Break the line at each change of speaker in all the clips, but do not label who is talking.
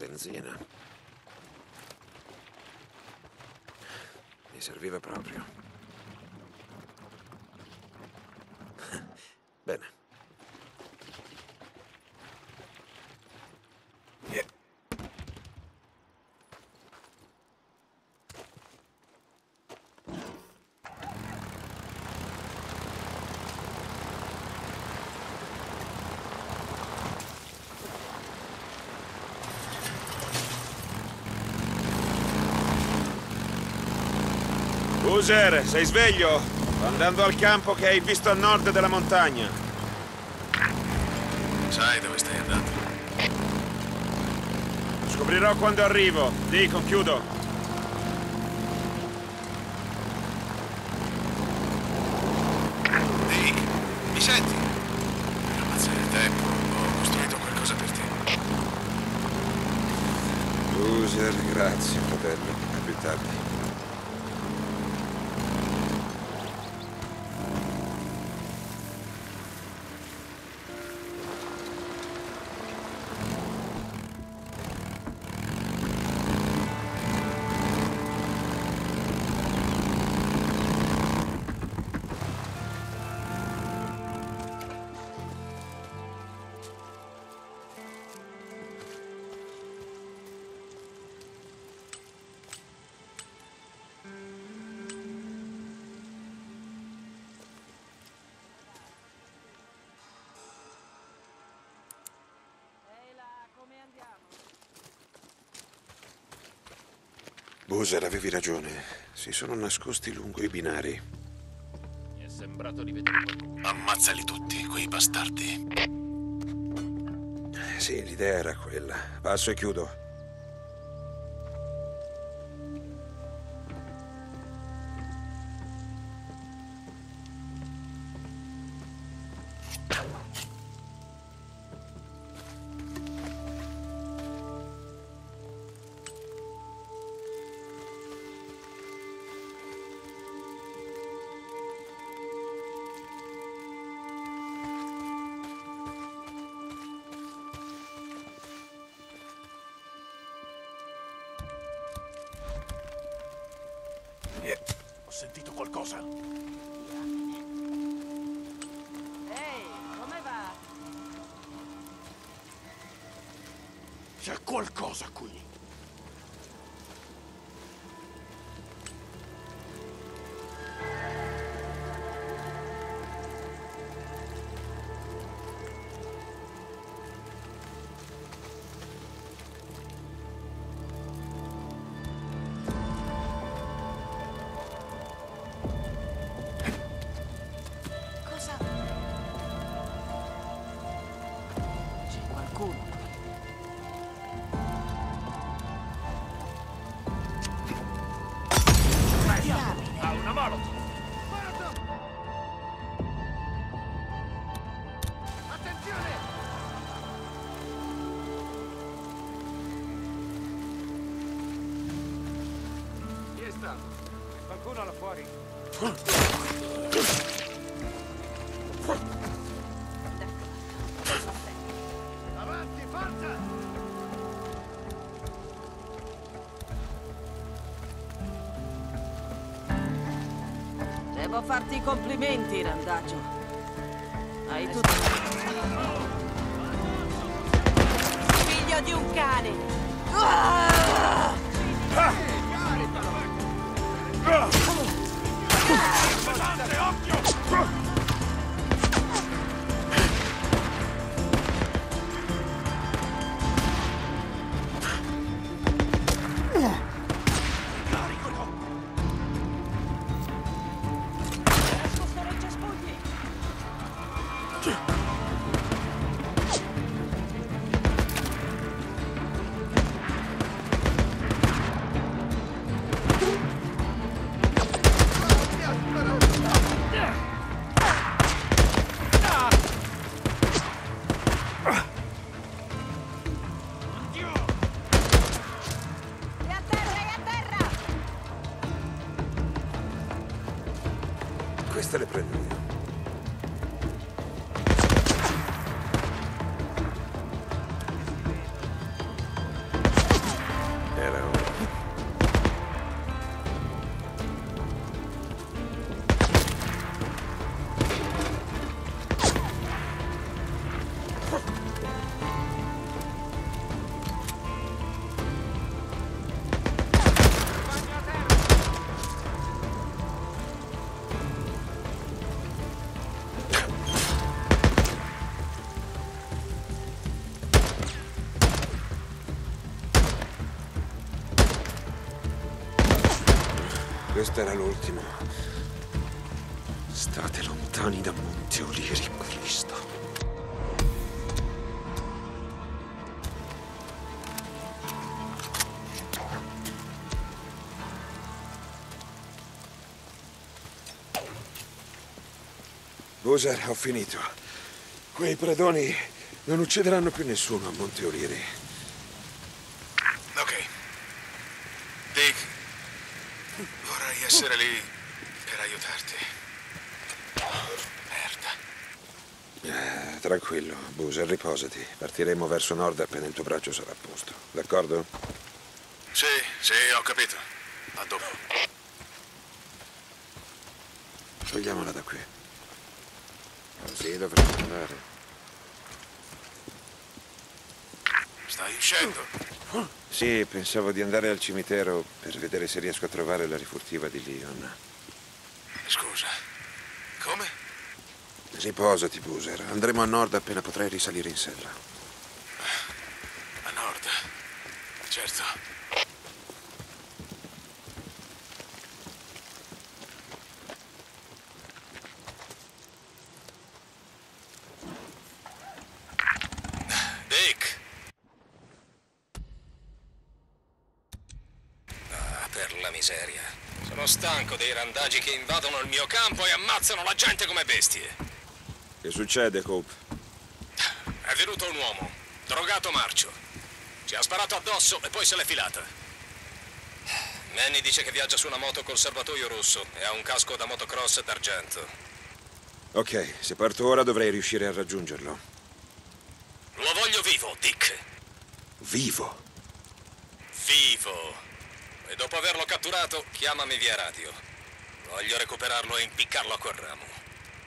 benzina. Mi serviva proprio. Bene.
User, sei sveglio? Sto andando al campo che hai visto a nord della montagna.
Sai dove stai andando?
Scoprirò quando arrivo. Dico, chiudo.
Boozer, avevi ragione. Si sono nascosti lungo i binari.
Mi è sembrato di vedere qualcuno.
Ammazzali tutti, quei bastardi.
Sì, l'idea era quella. Passo e chiudo.
Devo farti i complimenti, Randagio. Hai tutto. Figlio di un cane! Ah!
Questo era l'ultimo. State lontani da Monte Olieri, Cristo. Boozer, ho finito. Quei predoni non uccideranno più nessuno a Monte Olieri.
Ok. Dick, vorrei essere lì per aiutarti. Merda.
Eh, tranquillo, Boozer, riposati. Partiremo verso nord appena il tuo braccio sarà a posto. D'accordo?
Sì, sì, ho capito. A dopo.
Togliamola da qui. Così dovremmo andare.
Stai uscendo?
Sì, pensavo di andare al cimitero per vedere se riesco a trovare la rifurtiva di Leon.
Scusa. Come?
Riposati, Boozer. Andremo a nord appena potrai risalire in sella.
A nord. Certo. Dick.
Ah, per la miseria. Sono stanco dei randagi che invadono il mio campo e ammazzano la gente come bestie.
Che succede, Cope?
È venuto un uomo, drogato marcio. Ci ha sparato addosso e poi se l'è filata. Manny dice che viaggia su una moto col serbatoio rosso e ha un casco da motocross d'argento.
Ok, se parto ora dovrei riuscire a raggiungerlo.
Lo voglio vivo, Dick.
Vivo?
Vivo. E dopo averlo catturato, chiamami via radio. Voglio recuperarlo e impiccarlo a quel ramo.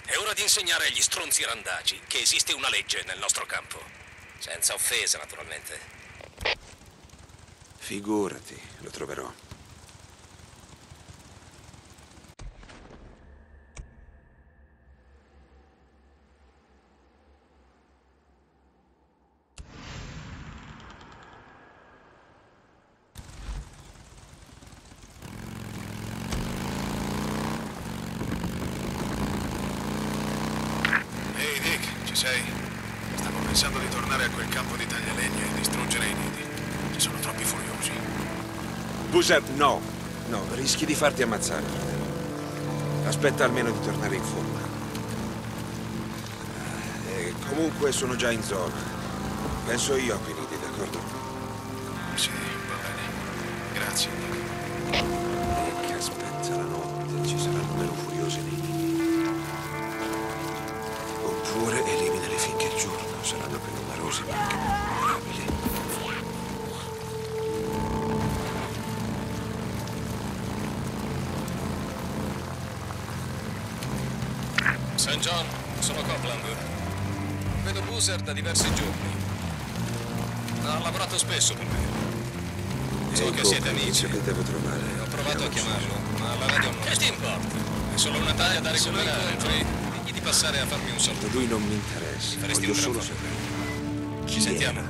È ora di insegnare agli stronzi randagi che esiste una legge nel nostro campo. Senza offese, naturalmente.
Figurati, lo troverò.
Ehi Dick, ci sei? Stavo pensando di tornare a quel campo di taglialegna e distruggere i nidi. Ci sono troppi furiosi.
Boozer, no. No, rischi di farti ammazzare. Aspetta almeno di tornare in forma. E comunque sono già in zona. Penso io a quei nidi, d'accordo?
Sì, va bene. Grazie.
E che aspetta la notte, ci saranno meno furiosi nei nidi. Oppure eliminali finché il giorno saranno più numerosi ma anche più vulnerabili.
Boozer da diversi giorni. Ha lavorato spesso per me. So
Ehi,
che siete amici.
che devo trovare.
Ho provato a chiamarlo, ma la radio non... Che ti importa? È solo una taglia da recuperare. Poi digli di passare a farmi un saluto.
Lui non mi interessa.
Faresti
Voglio
un
solo sapere.
Ci sentiamo.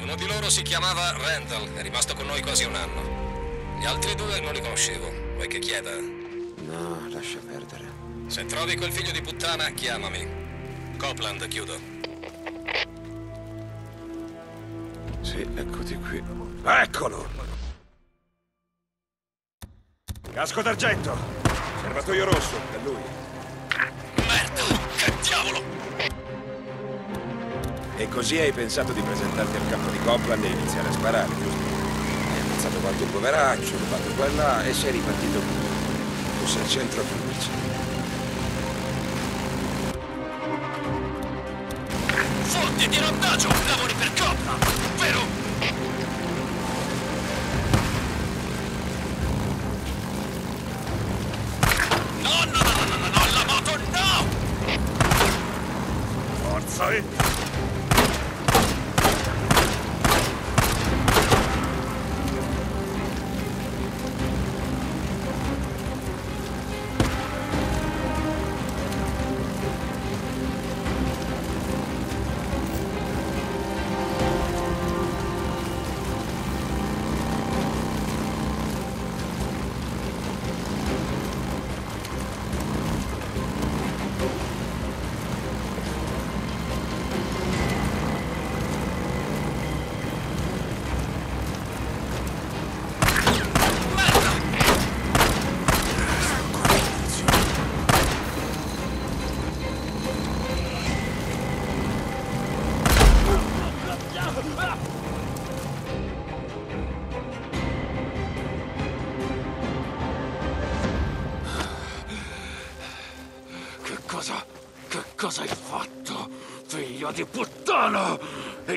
Uno di loro si chiamava Randall, è rimasto con noi quasi un anno. Gli altri due non li conoscevo. Vuoi che chieda?
No, lascia perdere.
Se trovi quel figlio di puttana, chiamami. Copland, chiudo.
Sì, eccoti qui. Eccolo!
Casco d'argento! Serbatoio rosso, è lui.
Merda! Che diavolo!
E così hai pensato di presentarti al campo di Copland e iniziare a sparare, giusto? Hai ammazzato qualche poveraccio, rubato qua e là e sei ripartito qui. Tu sei al centro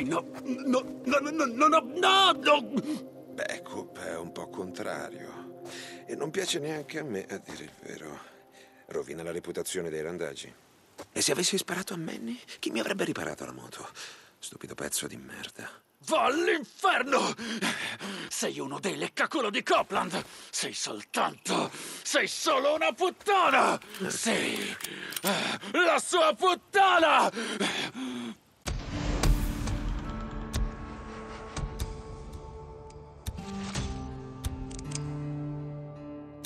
poi no, no, no, no, no, no, no,
no.
Ecco, Backup è un po' contrario. E non piace neanche a me, a dire il vero. Rovina la reputazione dei randaggi. E se avessi sparato a Manny, chi mi avrebbe riparato la moto? Stupido pezzo di merda.
Va all'inferno! Sei uno dei leccacolo di Copland! Sei soltanto... Sei solo una puttana! Sei... Eh, la sua puttana!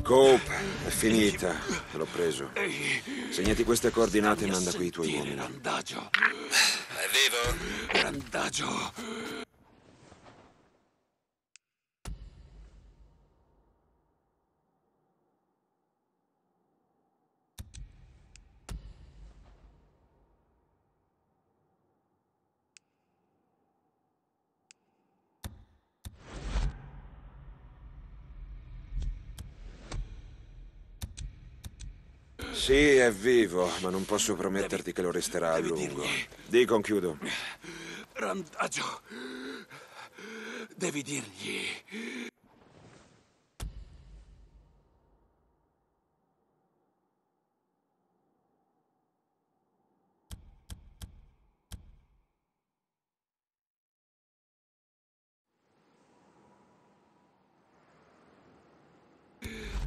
Coop, è finita. L'ho preso.
Ehi,
Segnati queste coordinate e manda qui i tuoi uomini.
Randagio,
È vivo?
randagio.
Sì, è vivo, ma non posso prometterti che lo resterà a lungo. Di, conchiudo.
Randagio. Devi dirgli.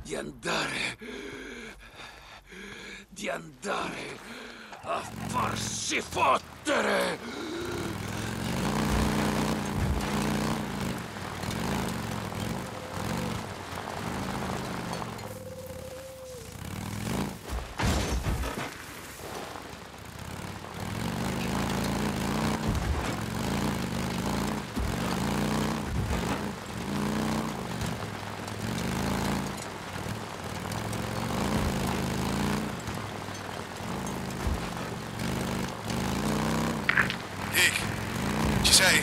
Di andare. Di andare a farsi fottere.
Dick, ci sei?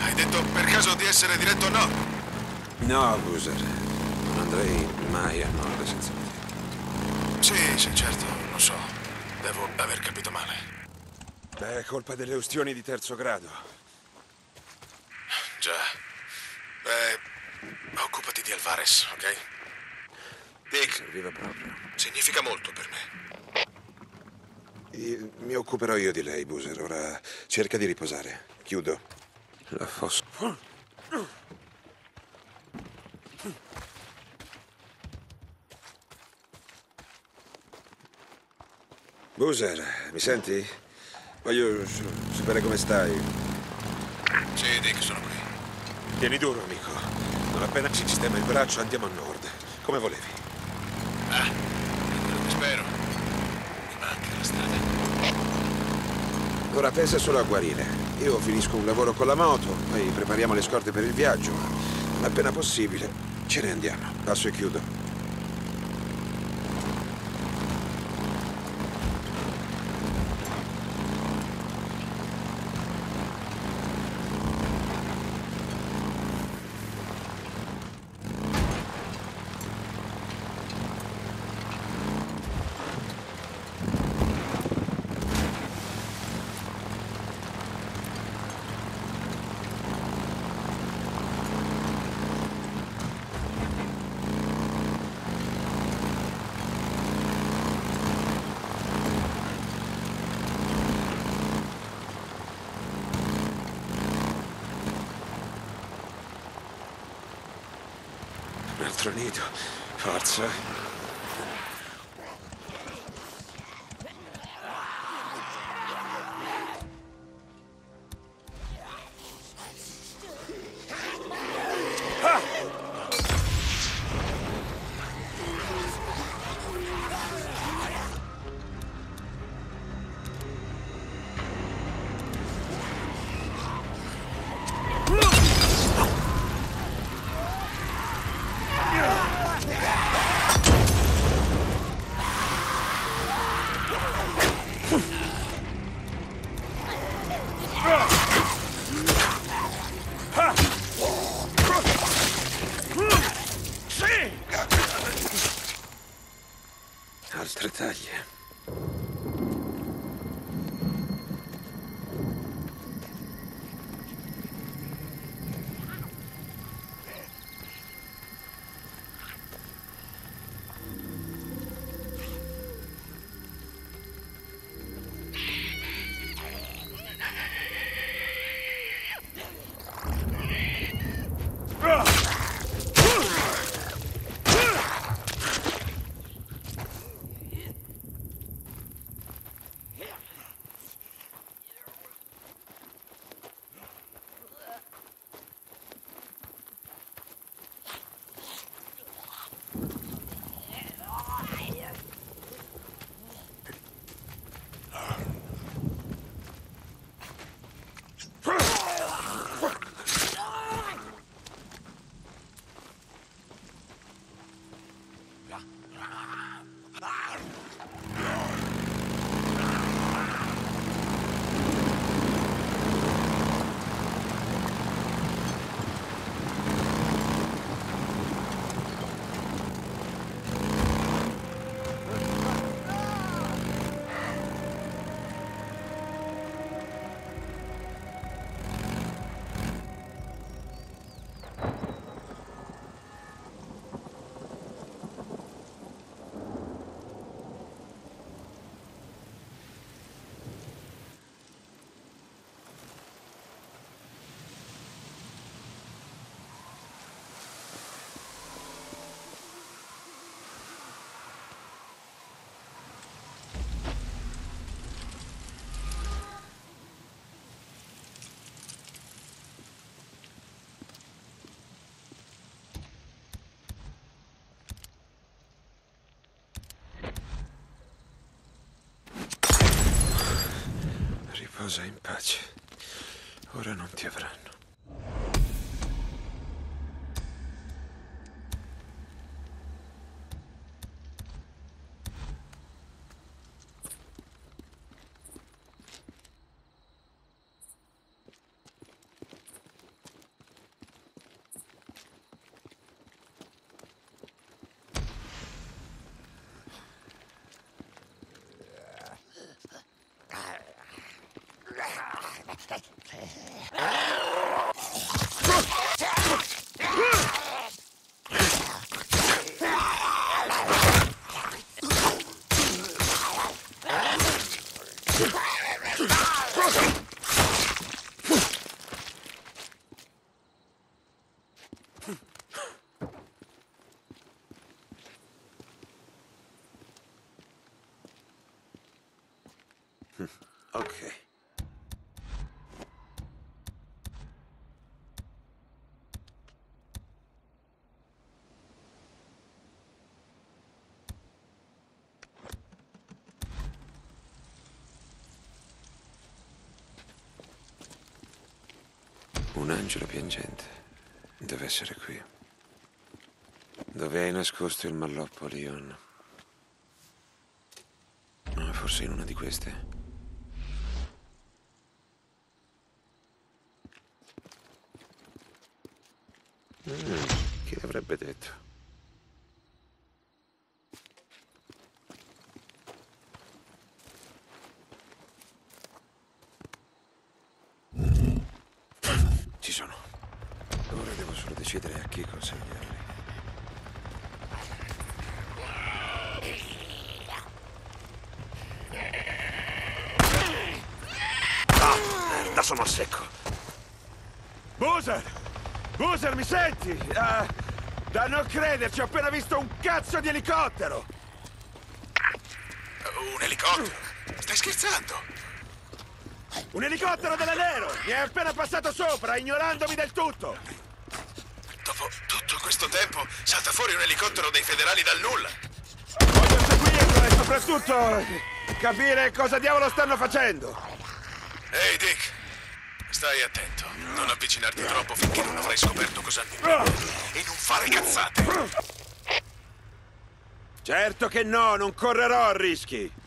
Hai detto per caso di essere diretto o no?
No, Boozer. Non andrei mai a nord senza te.
Sì, sì, certo, lo so. Devo aver capito male.
Beh, è colpa delle ustioni di terzo grado.
Già. Beh, occupati di Alvarez, ok? Dick,
Serviva proprio.
significa molto per me.
Io- mi occuperò io di lei, Boozer. Ora cerca di riposare. Chiudo. La fossa. Boozer, mi senti? Voglio sapere come stai.
Sì, Dick, sono qui.
Tieni duro, amico. Non appena ci sistema il braccio andiamo a nord. Come volevi.
Ah, è quello che spero. Mi manca la strada.
Ora pensa solo a guarire. Io finisco un lavoro con la moto, poi prepariamo le scorte per il viaggio. Ma appena possibile, ce ne andiamo. Passo e chiudo.
Riposa in pace. Ora non ti avranno. Un angelo piangente. Deve essere qui. Dove hai nascosto il malloppo, Leon? Forse in una di queste. Mm, chi l'avrebbe detto? Ci sono. Ora devo solo decidere a chi consegnarli. Ah, merda, sono a secco.
Boozer! Boozer, mi senti? Ah, da non crederci, ho appena visto un cazzo di elicottero!
Un elicottero? Stai scherzando?
Un elicottero dell'aereo! Mi è appena passato sopra, ignorandomi del tutto!
Dopo tutto questo tempo salta fuori un elicottero dei federali dal nulla.
Voglio seguirlo e soprattutto capire cosa diavolo stanno facendo!
Ehi, Dick. Stai attento. Non avvicinarti troppo finché non avrai scoperto cosa hanno in. E non fare cazzate.
Certo che no, non correrò rischi!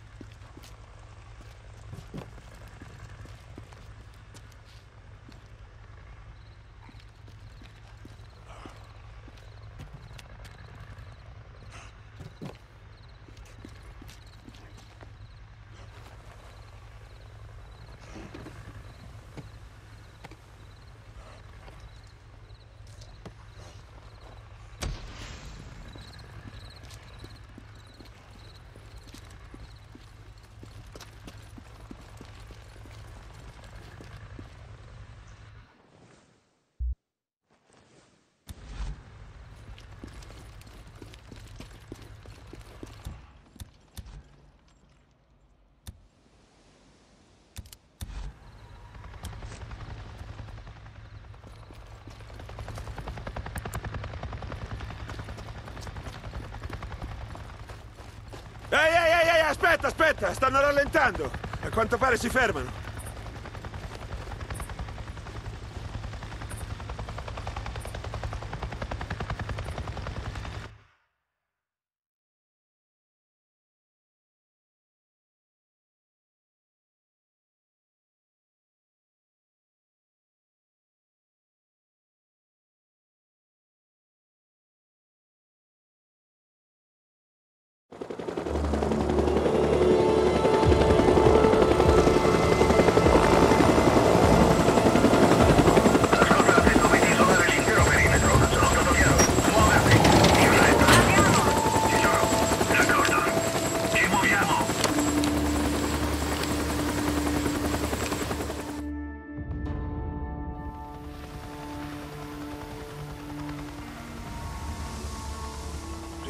Ehi, ehi, ehi, ehi, aspetta, aspetta, stanno rallentando. A quanto pare si fermano.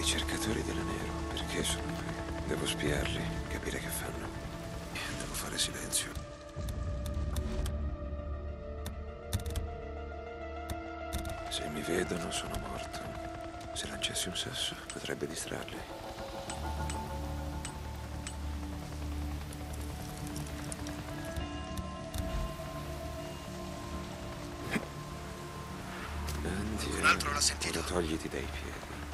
i cercatori della Nero. Perché sono qui? Devo spiarli, capire che fanno. Devo fare silenzio. Se mi vedono sono morto. Se lanciassi un sasso potrebbe distrarli.
Un altro l'ha sentito.
Togliti dai piedi.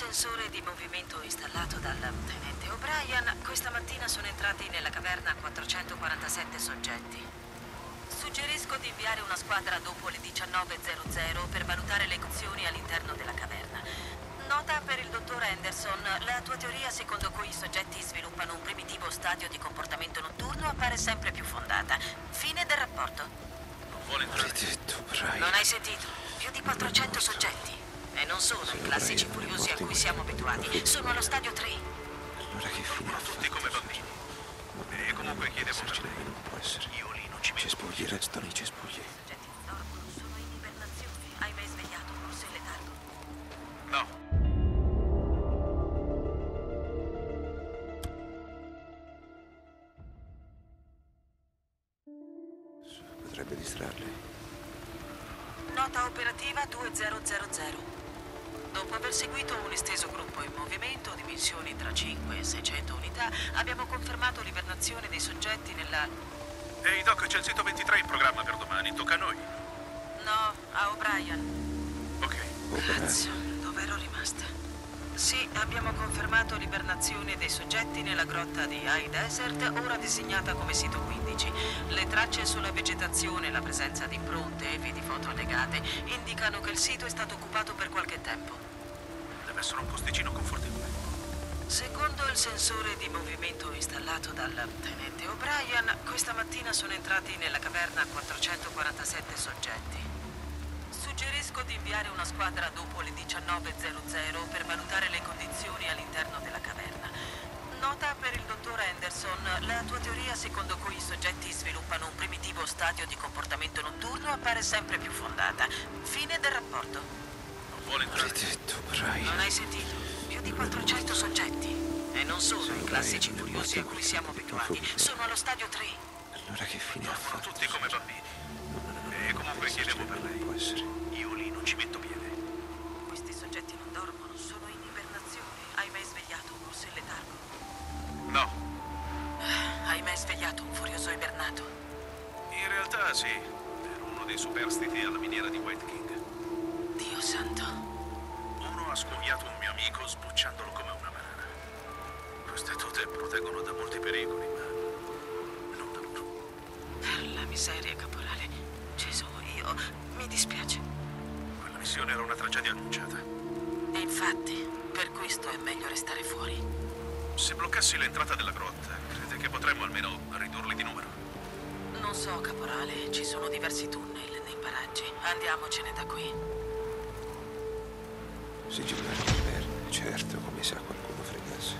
Sensore di movimento installato dal tenente O'Brien, questa mattina sono entrati nella caverna 447 soggetti. Suggerisco di inviare una squadra dopo le 19.00 per valutare le condizioni all'interno della caverna. Nota per il dottor Anderson, la tua teoria secondo cui i soggetti sviluppano un primitivo stadio di comportamento notturno appare sempre più fondata. Fine del rapporto.
Non vuole entrare.
Brian.
Non hai sentito? Più di 400 soggetti. E non sono i classici furiosi a cui siamo abituati. Sono allo stadio 3.
Allora che fine
Tutti come bambini. E comunque chiedevo per
Essercene
lei.
non può essere.
Io lì non ci metto.
cespugli restano i cespugli.
Sito
è stato occupato per qualche tempo.
Deve essere un posticino confortevole.
Secondo il sensore di movimento installato dal tenente O'Brien, questa mattina sono entrati nella caverna 447 soggetti. Suggerisco di inviare una squadra dopo le 19.00 per valutare le condizioni all'interno della caverna. Nota per il dottor Anderson, la tua teoria secondo cui i soggetti sviluppano un primitivo stadio di comportamento notturno appare sempre più fondata. Fine del rapporto.
Non vuole entrare.
Maledetto
Non
Brian.
hai sentito? Più di 400 soggetti. E non sono i classici furiosi a cui siamo abituati. Sono allo stadio 3.
Allora che fine ha fatto?
tutti come bambini. E comunque chiedevo per lei.
Non può essere.
Io lì non ci metto piede.
Hai mai svegliato un furioso ibernato?
In realtà sì. Ero uno dei superstiti alla miniera di White King.
Dio santo.
Uno ha scoviato un mio amico sbucciandolo come una banana. Queste tute proteggono da molti pericoli, ma non da uno.
Per la miseria, caporale. Gesù, io... Mi dispiace.
Quella missione era una tragedia annunciata.
E infatti, per questo è meglio restare fuori.
Se bloccassi l'entrata della grotta, che potremmo almeno ridurli di numero?
Non so, caporale, ci sono diversi tunnel nei paraggi. Andiamocene da qui.
Sigillare l'inverno, certo, come sa qualcuno fregasse.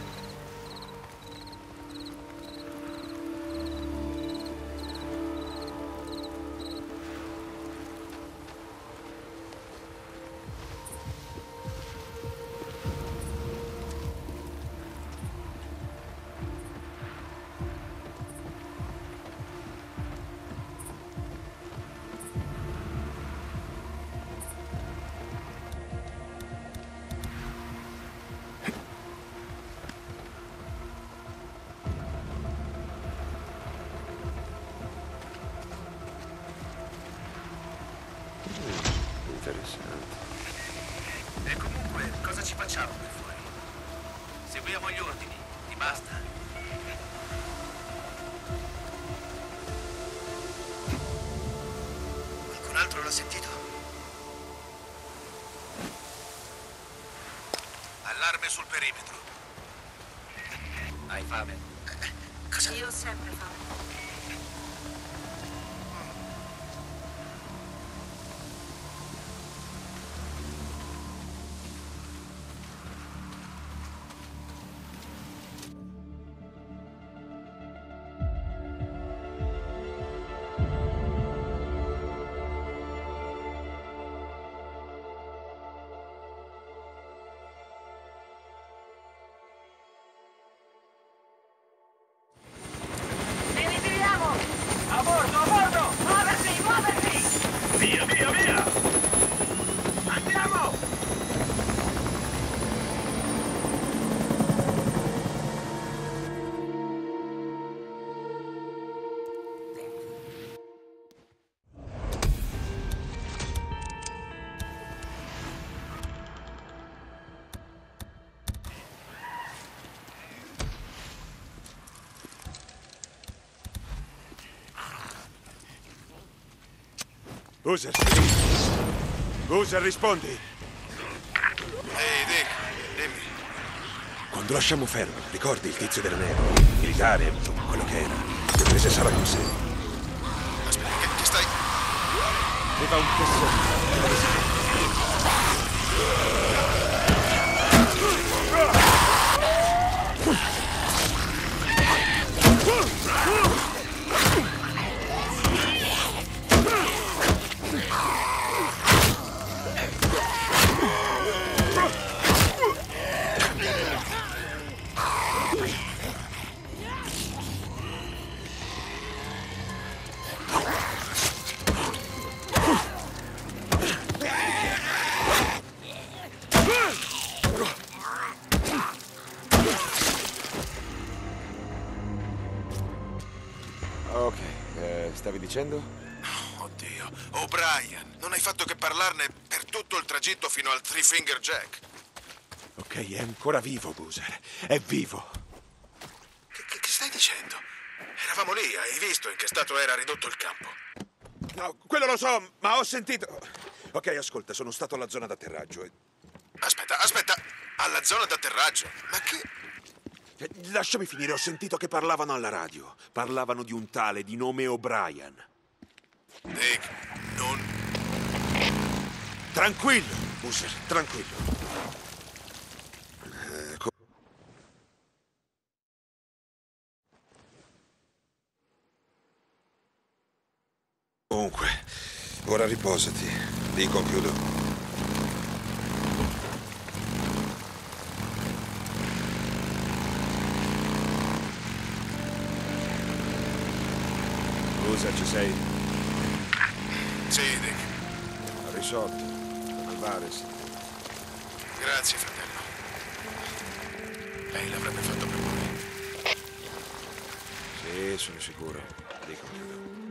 Boozer. Boozer, rispondi.
Ehi, Dick, dimmi.
Quando lasciamo fermo, ricordi il tizio della neve? Militare, quello che era. Le prese Sara con sé.
Aspetta, che, che stai...
Mi fa un pezzo.
Ancora vivo, Boozer. È vivo.
Che, che- che stai dicendo? Eravamo lì, hai visto in che stato era ridotto il campo.
No, quello lo so, ma ho sentito. Ok, ascolta, sono stato alla zona d'atterraggio. e-
Aspetta, aspetta. Alla zona d'atterraggio. Ma che...
Eh, Lasciami finire, ho sentito che parlavano alla radio. Parlavano di un tale di nome O'Brien.
Dick, non...
Tranquillo, Boozer, tranquillo. Eh, co- Comunque, ora riposati. Dico, chiudo. Boozer, ci sei?
Sì, Dick.
Ha risolto. Alvarez.
Grazie, fratello. Lei l'avrebbe fatto per noi.
Sì, sono sicuro. Dico, chiudo.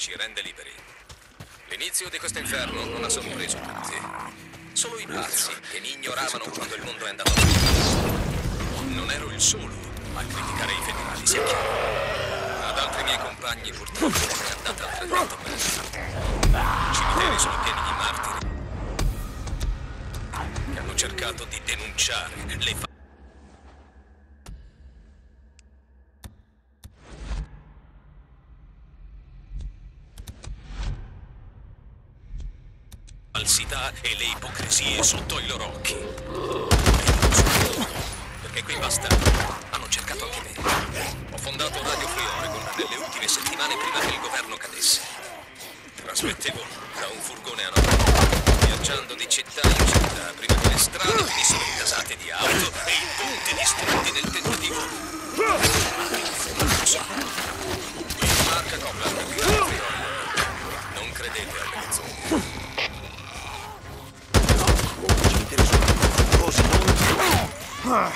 Ci rende liberi. L'inizio di questo inferno non ha sorpreso e le ipocrisie sotto i loro occhi. Perché quei bastardi hanno cercato anche me. Ho fondato Radio Free Oregon nelle ultime settimane prima che il governo cadesse. Trasmettevo da un furgone a notte, viaggiando di città in città prima che le strade venissero intasate di auto e i ponti distrutti nel tentativo. Il marca Copland. Non credete alle menzogne.
Ci mettere su così, non...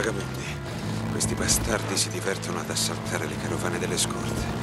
Vagabondi. Questi bastardi si divertono ad assaltare le carovane delle scorte.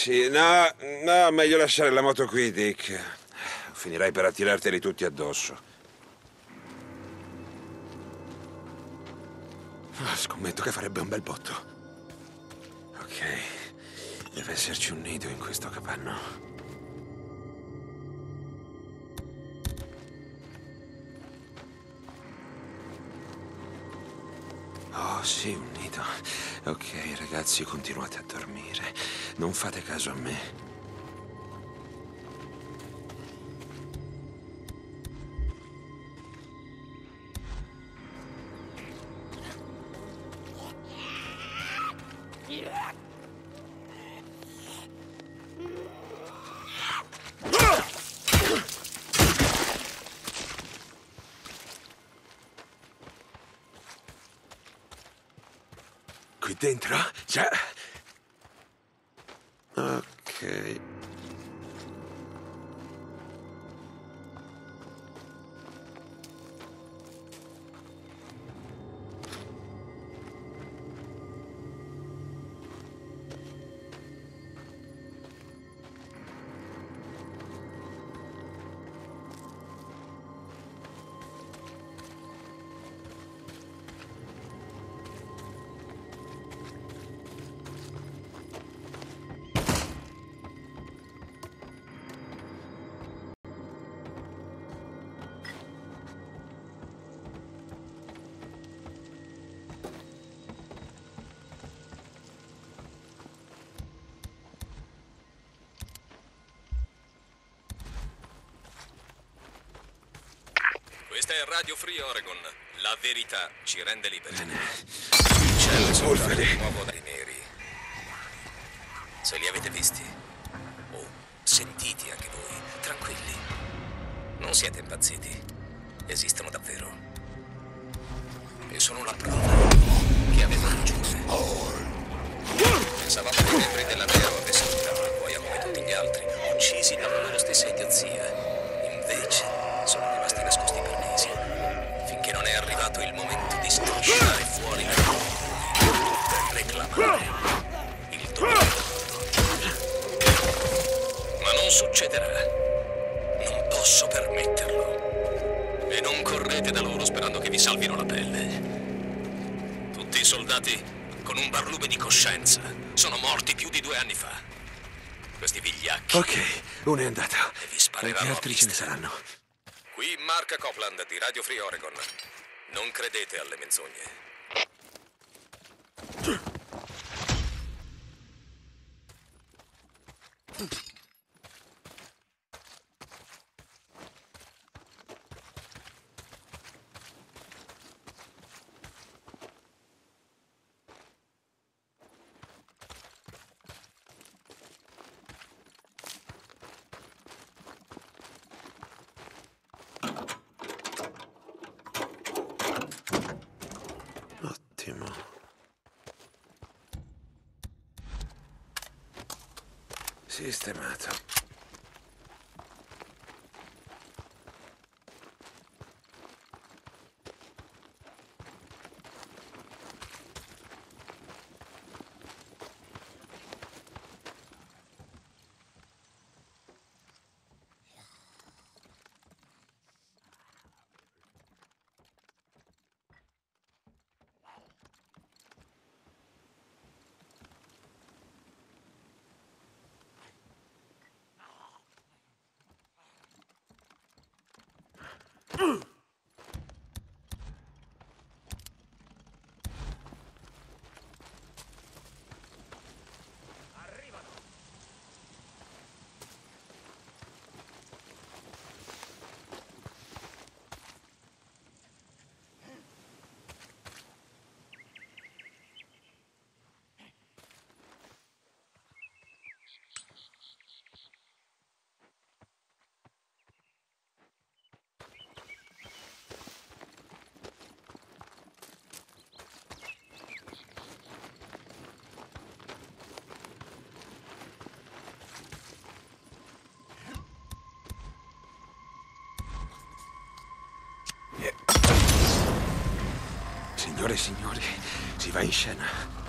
Sì, no, no, meglio lasciare la moto qui, Dick. Finirai per attirarteli tutti addosso. Ah, Scommetto che farebbe un bel botto. Ok, deve esserci un nido in questo capanno. Oh, sì, un nido. Ok, ragazzi, continuate a dormire. Non fate caso a me. Qui dentro? Già. Ok.
Radio Free Oregon. La verità ci rende liberi.
La
Soltare di nuovo dai neri. Se li avete visti, o sentiti anche voi, tranquilli. Non siete impazziti. Esistono davvero. E sono la prova che avevo ragione. Pensavamo che i membri della Nero avessero tirato la cuoia come tutti gli altri, uccisi dalla loro stessa idiozia. Arrivato il momento di strisciare fuori dal mondo per reclamare il dominio. Ma non succederà. Non posso permetterlo. E non correte da loro sperando che vi salvino la pelle. Tutti i soldati con un barlume di coscienza sono morti più di due anni fa. Questi vigliacchi.
Ok, uno è andato.
E vi
Quanti
a
altri ce ne saranno?
Qui Mark Copland di Radio Free Oregon. Non credete alle menzogne.
Ottimo. Sistemato. Signore e signori, si va in scena.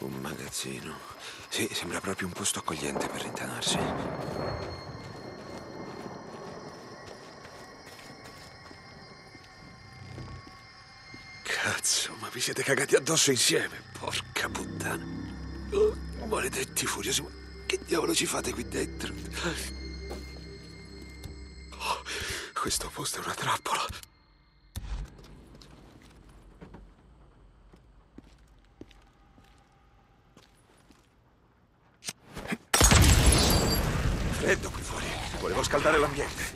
Un magazzino. Sì, sembra proprio un posto accogliente per rintanarsi. Cazzo, ma vi siete cagati addosso insieme? Porca puttana. Oh, maledetti furiosi, ma che diavolo ci fate qui dentro? Oh, questo posto è una trappola. explotar el ambiente.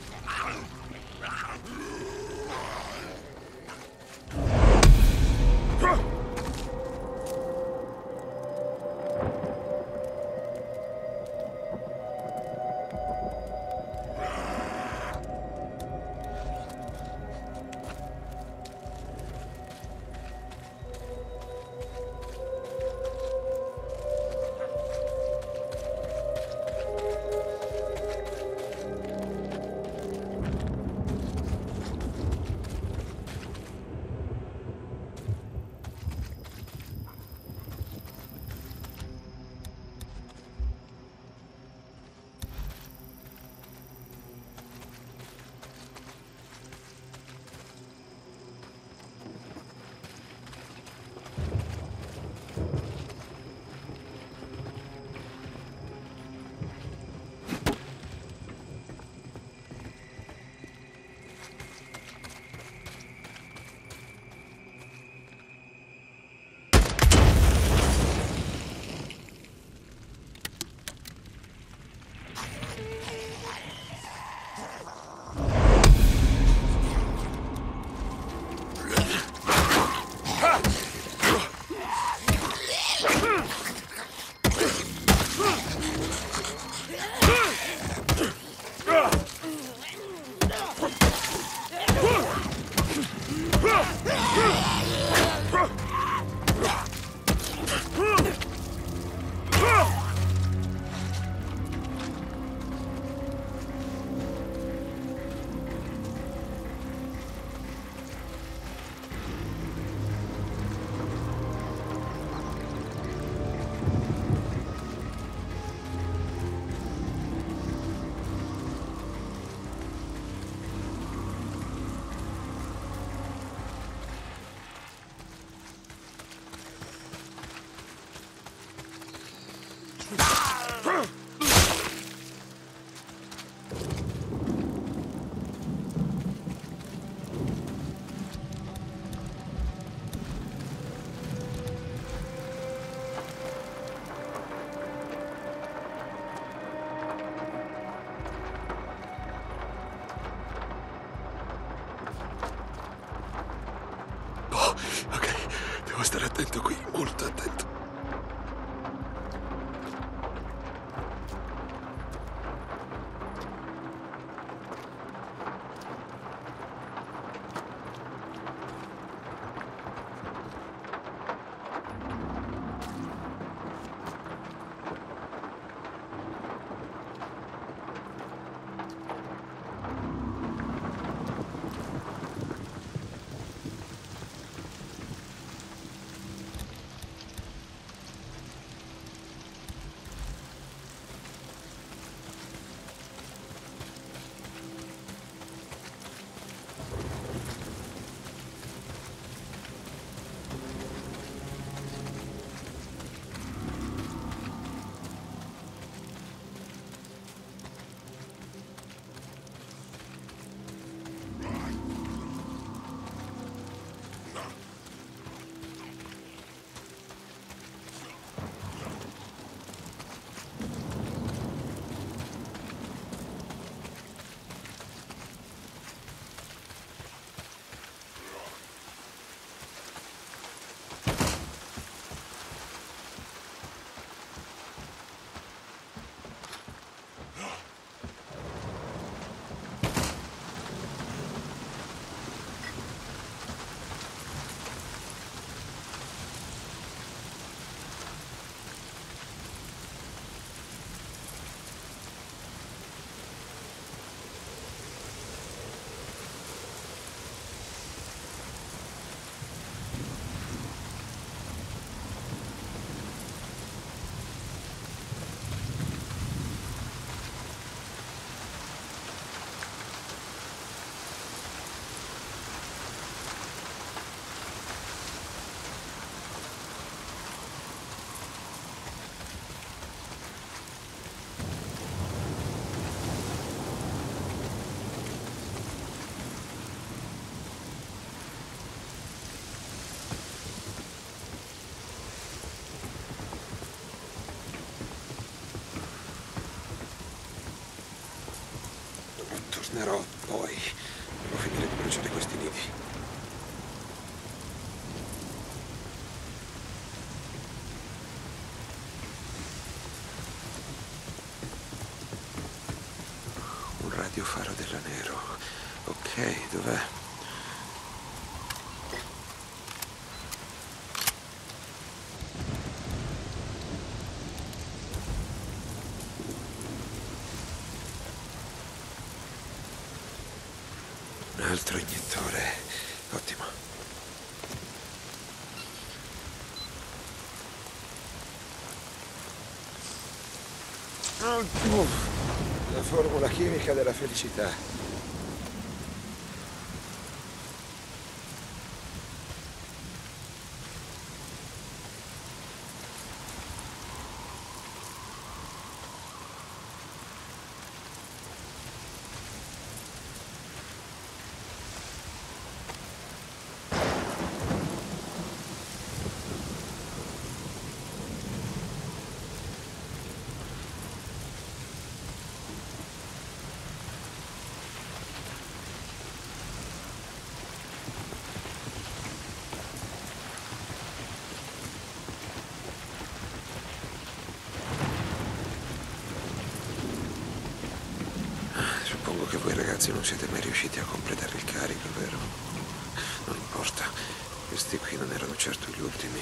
Un altro iniettore. Ottimo. La formula chimica della felicità. Suppongo che voi ragazzi non siete mai riusciti a completare il carico, vero? Non importa. Questi qui non erano certo gli ultimi.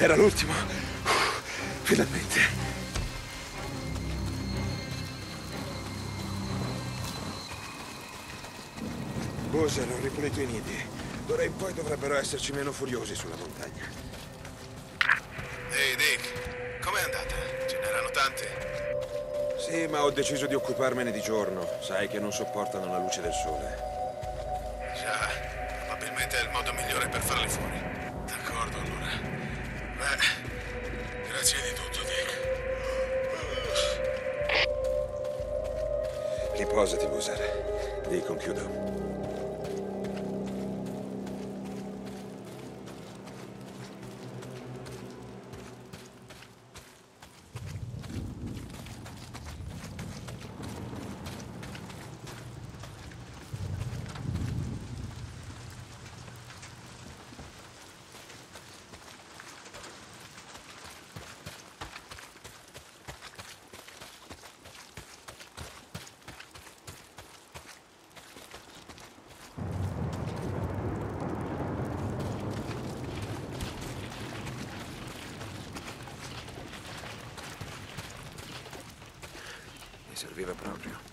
Era l'ultimo. Finalmente. Bowser, ho ripulito i nidi. D'ora in poi dovrebbero esserci meno furiosi sulla montagna.
Ehi Dick, com'è andata? Ce n'erano tanti?
Sì, ma ho deciso di occuparmene di giorno. Sai che non sopportano la luce del sole. Bowser. Serviva proprio.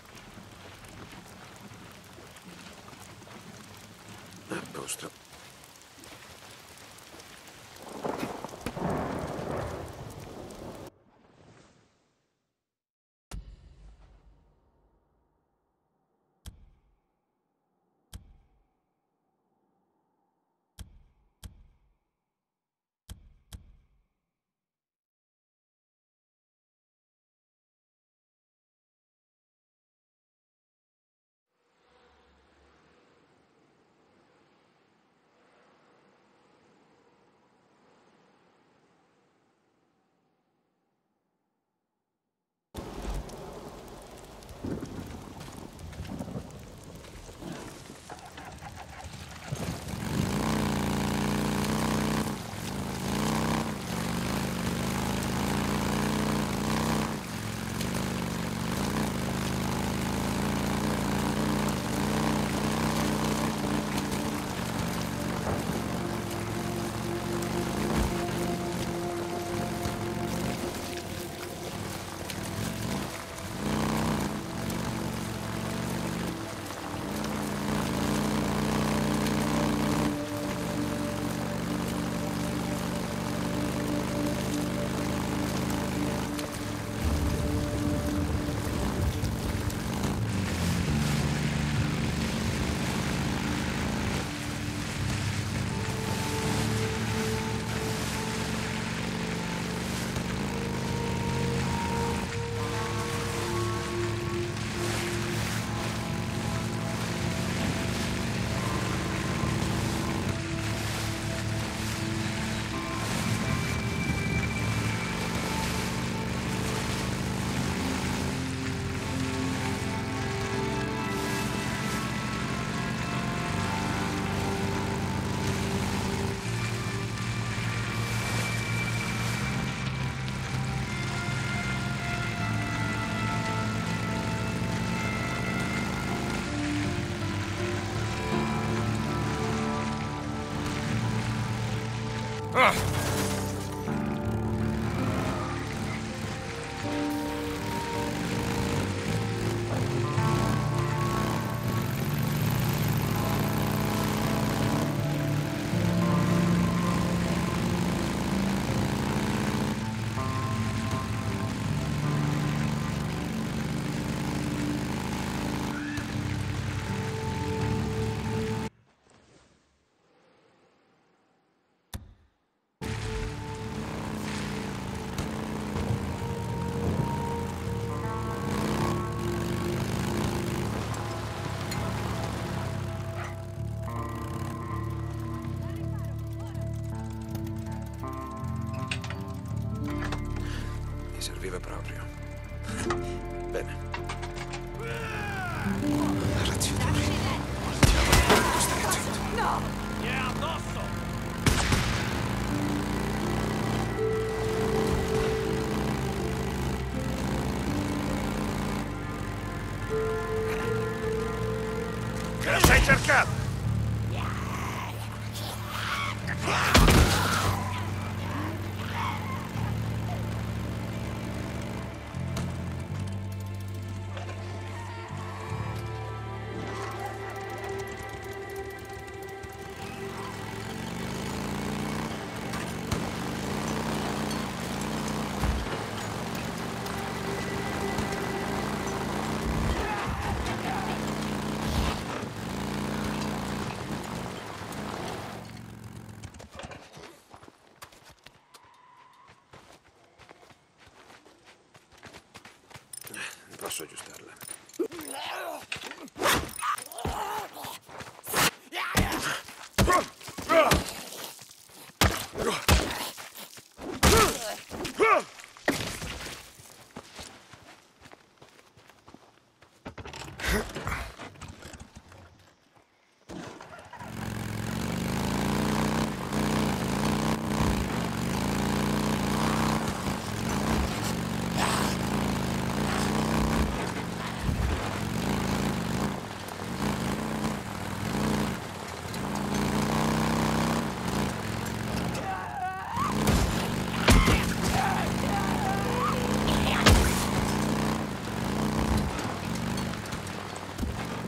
Posso aggiustarla.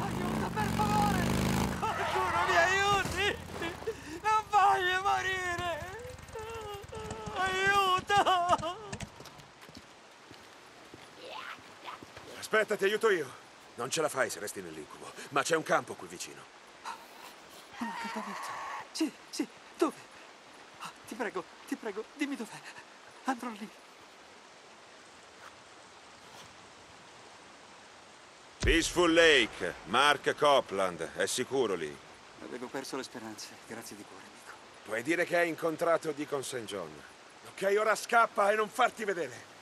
Aiuto, per favore! Qualcuno mi aiuti! Non voglio morire! Aiuto!
Aspetta, ti aiuto io. Non ce la fai se resti nell'incubo, ma c'è un campo qui vicino.
Un accampamento. Sì, sì, dove? Ah, ti prego, ti prego, dimmi dov'è. Andrò lì.
Peaceful Lake, Mark Copland, è sicuro lì.
Avevo perso le speranze. Grazie di cuore, amico.
Puoi dire che hai incontrato Deacon St. John.
Ok, ora scappa e non farti vedere.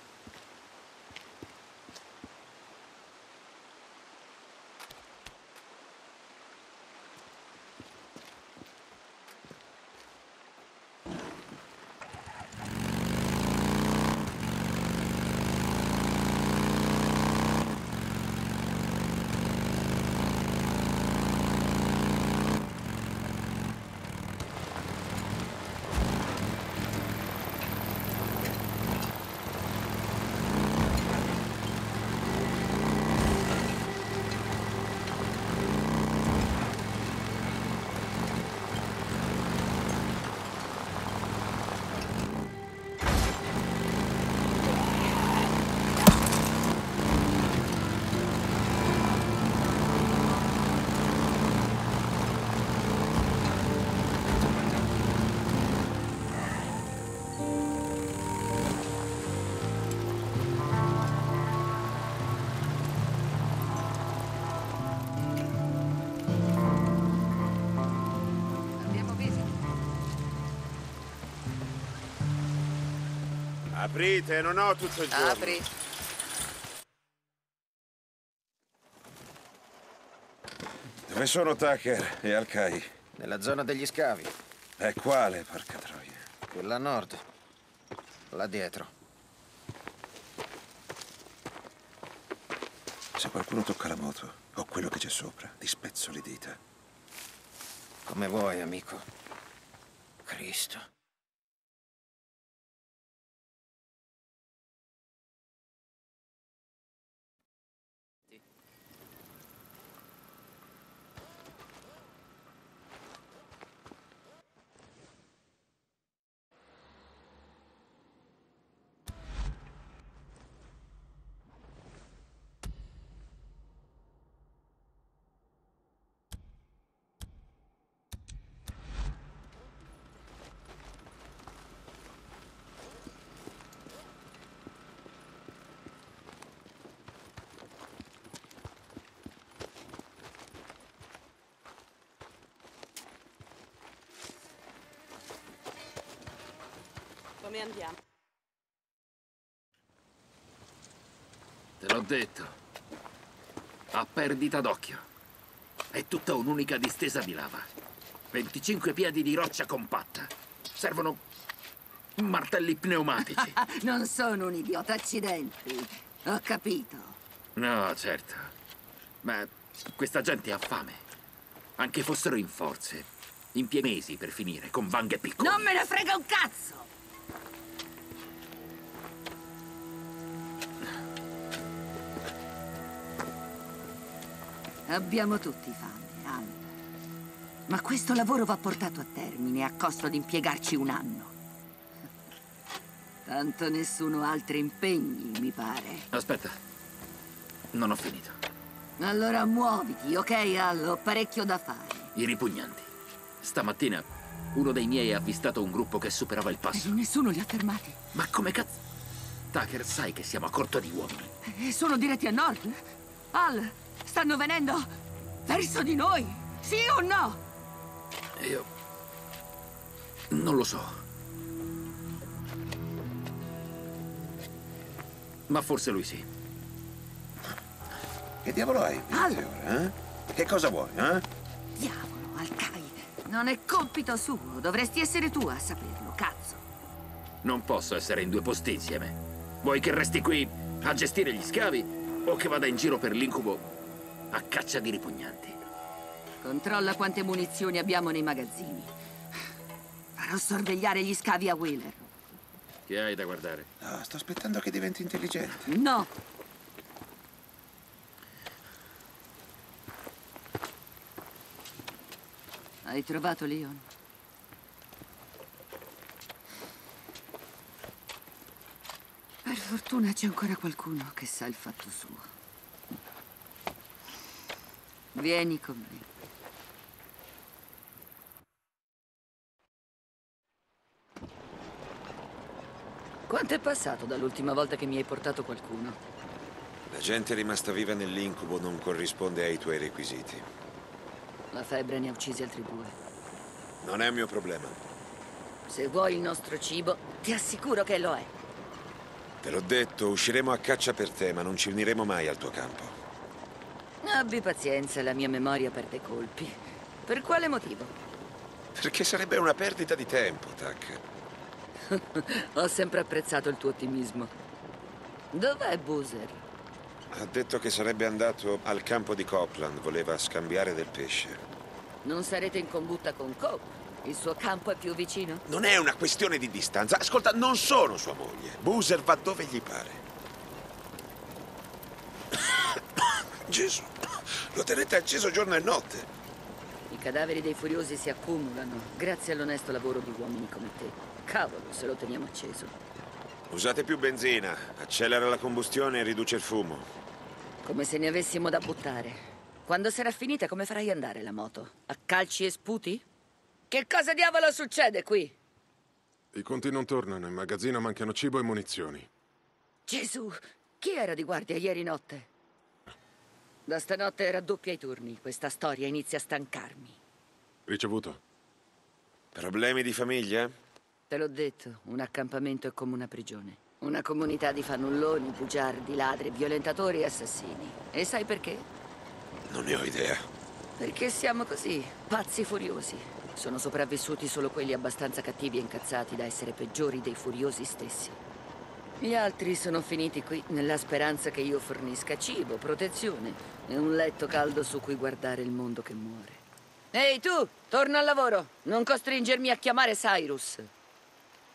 Aprite, non ho tutto il giorno.
Apri.
Dove sono Tucker e Al-Kai?
Nella zona degli scavi,
E quale, porca troia?
quella a nord. Là dietro.
Se qualcuno tocca la moto o quello che c'è sopra, ti spezzo le dita.
Come vuoi, amico. Cristo.
Come andiamo?
Te l'ho detto. A perdita d'occhio. È tutta un'unica distesa di lava. 25 piedi di roccia compatta. Servono martelli pneumatici.
non sono un idiota, accidenti. Ho capito.
No, certo. Ma questa gente ha fame. Anche fossero in forze. Impieghi mesi per finire, con vanghe piccole.
Non me ne frega un cazzo! Abbiamo tutti fame, Anna. Ma questo lavoro va portato a termine a costo di impiegarci un anno. Tanto nessuno ha altri impegni, mi pare.
Aspetta. Non ho finito.
Allora muoviti, ok, Al? Ho parecchio da fare.
I ripugnanti. Stamattina uno dei miei ha avvistato un gruppo che superava il passo.
E nessuno li ha fermati.
Ma come cazzo? Tucker, sai che siamo a corto di uomini.
E sono diretti a nord? Al, stanno venendo verso di noi, sì o no?
Io... Non lo so. Ma forse lui sì.
Che diavolo hai in mente ora, eh? Che cosa vuoi, eh?
Diavolo, Alcai. Non è compito suo. Dovresti essere tu a saperlo, cazzo.
Non posso essere in due posti insieme. Vuoi che resti qui a gestire gli scavi o che vada in giro per l'incubo a caccia di ripugnanti?
Controlla quante munizioni abbiamo nei magazzini. Farò sorvegliare gli scavi a Wheeler.
Che hai da guardare?
No, sto aspettando che diventi intelligente.
No! Hai trovato Leon? Per fortuna c'è ancora qualcuno che sa il fatto suo. Vieni con me. Quanto è passato dall'ultima volta che mi hai portato qualcuno?
La gente rimasta viva nell'incubo non corrisponde ai tuoi requisiti.
La febbre ne ha uccisi altri due.
Non è un mio problema.
Se vuoi il nostro cibo, ti assicuro che lo è.
Te l'ho detto, usciremo a caccia per te, ma non ci uniremo mai al tuo campo.
Abbi pazienza, la mia memoria perde colpi. Per quale motivo?
Perché sarebbe una perdita di tempo, Tuck.
Ho sempre apprezzato il tuo ottimismo. Dov'è Boozer?
Ha detto che sarebbe andato al campo di Copland, voleva scambiare del pesce.
Non sarete in combutta con Cope? Il suo campo è più vicino?
Non è una questione di distanza. Ascolta, non sono sua moglie. Boozer va dove gli pare. Gesù, lo tenete acceso giorno e notte.
I cadaveri dei furiosi si accumulano, grazie all'onesto lavoro di uomini come te. Cavolo, se lo teniamo acceso.
Usate più benzina, accelera la combustione e riduce il fumo.
Come se ne avessimo da buttare. Quando sarà finita, come farai andare la moto? A calci e sputi? Che cosa diavolo succede qui?
I conti non tornano, in magazzino mancano cibo e munizioni.
Gesù, chi era di guardia ieri notte? Da stanotte raddoppia i turni. Questa storia inizia a stancarmi.
Ricevuto.
Problemi di famiglia?
Te l'ho detto, un accampamento è come una prigione. Una comunità di fannulloni, bugiardi, ladri, violentatori e assassini. E sai perché?
Non ne ho idea.
Perché siamo così, pazzi furiosi. Sono sopravvissuti solo quelli abbastanza cattivi e incazzati da essere peggiori dei furiosi stessi. Gli altri sono finiti qui nella speranza che io fornisca cibo, protezione e un letto caldo su cui guardare il mondo che muore. Ehi tu, torna al lavoro! Non costringermi a chiamare Cyrus!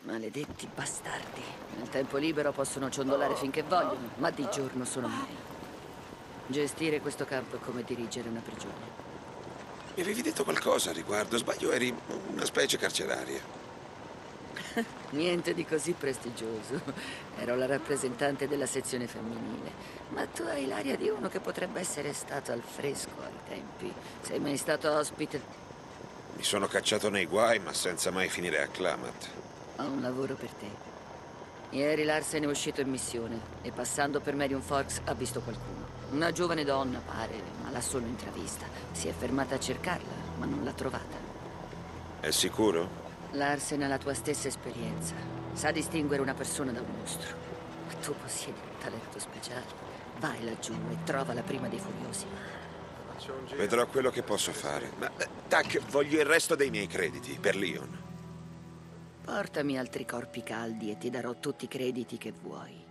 Maledetti bastardi. Nel tempo libero possono ciondolare finché vogliono, ma di giorno sono miei. Gestire questo campo è come dirigere una prigione.
Mi avevi detto qualcosa a riguardo, sbaglio, eri una specie carceraria.
Niente di così prestigioso. Ero la rappresentante della sezione femminile. Ma tu hai l'aria di uno che potrebbe essere stato al fresco ai tempi. Sei mai stato ospite?
Mi sono cacciato nei guai, ma senza mai finire a Klamath.
Ho un lavoro per te. Ieri Larsen è uscito in missione e passando per Marion Fox ha visto qualcuno. Una giovane donna, pare, ma l'ha solo intravista. Si è fermata a cercarla, ma non l'ha trovata.
È sicuro?
Larsen ha la tua stessa esperienza. Sa distinguere una persona da un mostro. Tu possiedi un talento speciale. Vai laggiù e trovala prima dei furiosi.
Vedrò quello che posso fare. Ma, eh, Tac, voglio il resto dei miei crediti per Leon.
Portami altri corpi caldi e ti darò tutti i crediti che vuoi.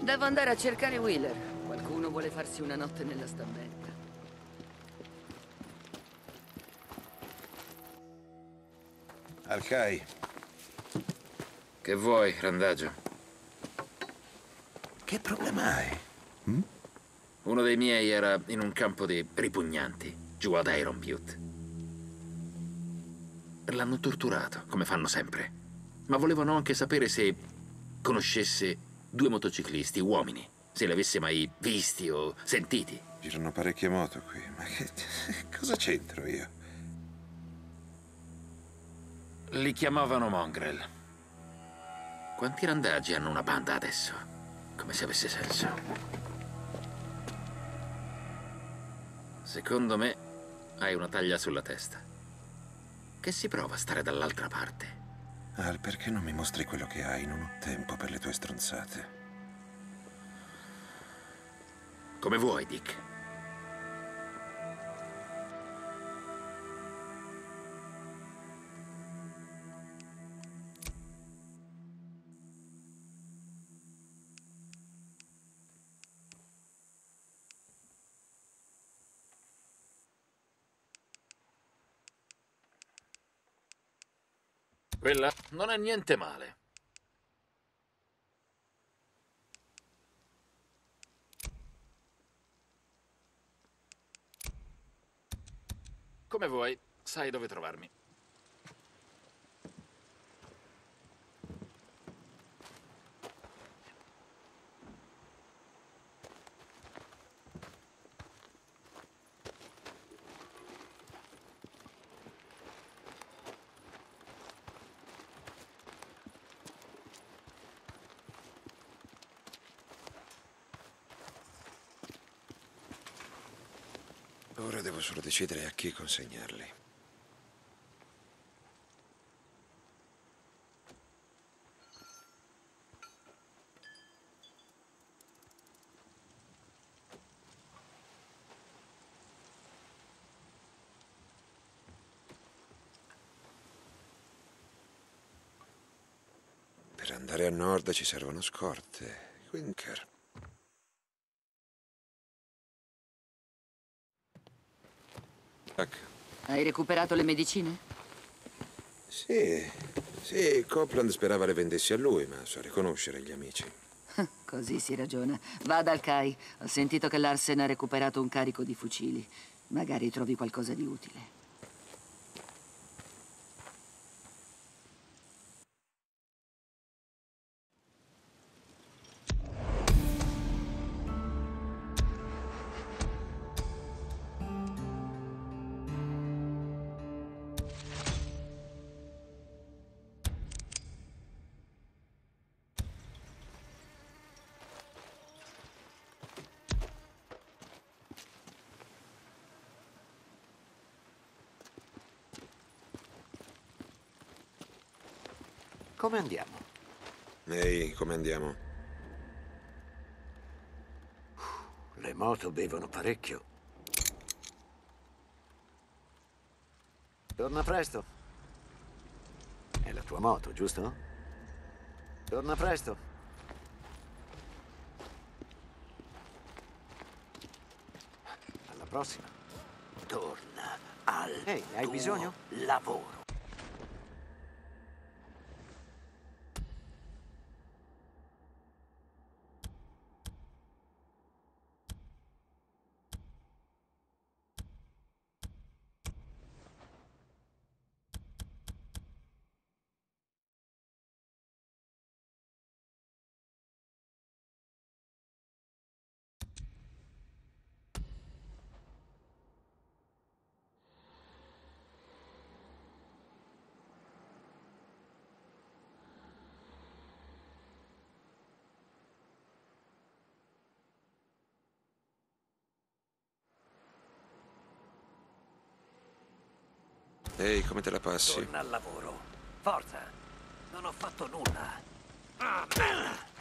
Devo andare a cercare Wheeler. Qualcuno vuole farsi una notte nella stampetta.
Arcai,
Che vuoi, Randagio?
che problema hai?
Uno dei miei era in un campo di ripugnanti, giù ad Iron Butte. L'hanno torturato, come fanno sempre. Ma volevano anche sapere se conoscesse due motociclisti, uomini, se li avesse mai visti o sentiti.
Girano parecchie moto qui, ma che... cosa c'entro io?
Li chiamavano Mongrel. Quanti randaggi hanno una banda adesso? Come se avesse senso. Secondo me hai una taglia sulla testa. Che si prova a stare dall'altra parte?
Al, perché non mi mostri quello che hai? Non ho tempo per le tue stronzate.
Come vuoi, Dick. Quella non è niente male. Come vuoi, sai dove trovarmi.
Ora devo solo decidere a chi consegnarli. Per andare a nord ci servono scorte. Winker. Tac.
Hai recuperato le medicine?
Sì, sì, Copland sperava le vendessi a lui, ma so riconoscere gli amici.
Così si ragiona. Vada al CAI. Ho sentito che Larsen ha recuperato un carico di fucili. Magari trovi qualcosa di utile.
Andiamo?
Le moto bevono parecchio. Torna presto. È la tua moto, giusto? Torna presto. Alla prossima. Torna al Ehi, hai
tuo
bisogno?
lavoro.
Ehi, come te la passi?
Torna al lavoro. Forza. Non ho fatto nulla. Ah, merda.